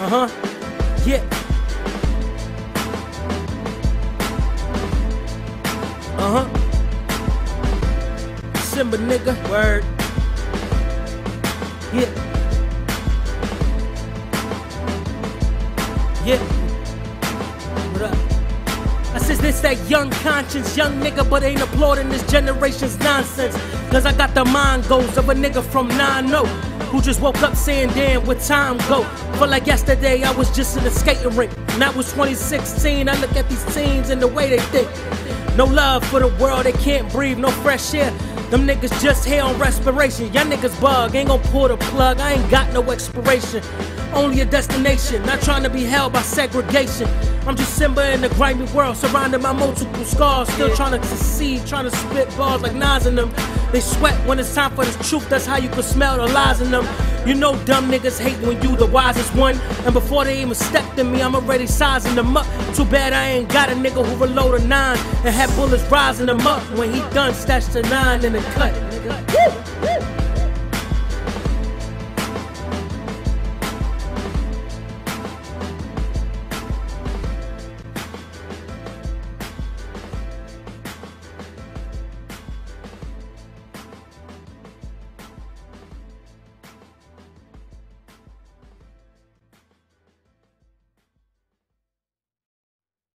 Uh huh. Yeah. Uh huh. Simba nigga. Word. Yeah. Yeah. This that young conscience, young nigga, but ain't applauding this generation's nonsense. Cause I got the mind goals of a nigga from 9 who just woke up saying, damn, where time go? But like yesterday I was just in a skating rink. Now it's 2016, I look at these teens and the way they think. No love for the world, they can't breathe, no fresh air. Them niggas just here on respiration. Y'all niggas bug, ain't gon' pull the plug, I ain't got no expiration. Only a destination, not trying to be held by segregation. I'm just Simba in the grimy world, surrounded by multiple scars. Still trying to succeed, trying to spit bars like Nas in them. They sweat when it's time for the truth, that's how you can smell the lies in them. You know dumb niggas hate when you the wisest one. And before they even stepped in me, I'm already sizing them up. Too bad I ain't got a nigga who reload a nine and had bullets rising them up. When he done, stashed a nine in the cut. Woo!